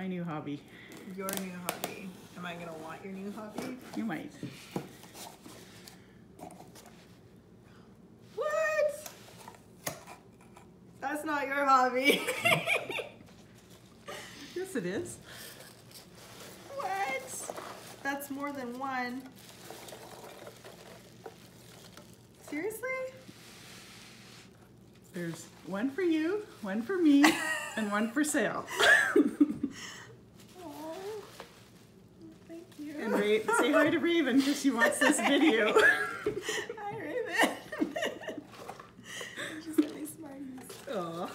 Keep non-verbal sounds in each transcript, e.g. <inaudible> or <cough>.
My new hobby. Your new hobby. Am I gonna want your new hobby? You might. What? That's not your hobby. <laughs> Yes, it is. what? That's more than one. Seriously? There's one for you, one for me, <laughs> and one for sale. <laughs> Oh, thank you. And Ra- say hi to Raven because she wants this video. <laughs> Hi, Raven. <laughs> She's really smarties. Aw. Oh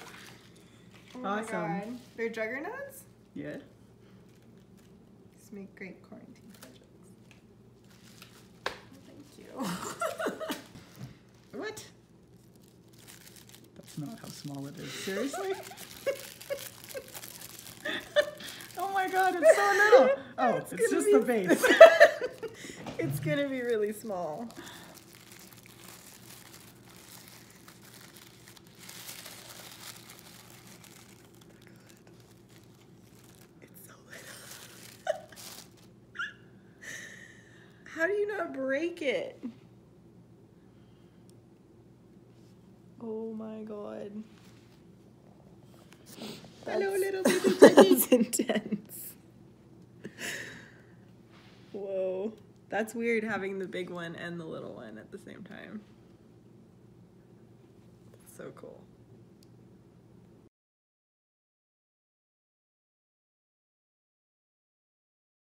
my Awesome. god. They're juggernauts? Yeah. These make great quarantine projects. Oh, thank you. <laughs> What? That's not how small it is. Seriously? oh my god, it's so little. Oh, it's, gonna just be- the <laughs> base. it's gonna be really small. It's so little. <laughs> How do you not break it? Oh my god. Hello, That's- little That's weird having the big one and the little one at the same time. So cool.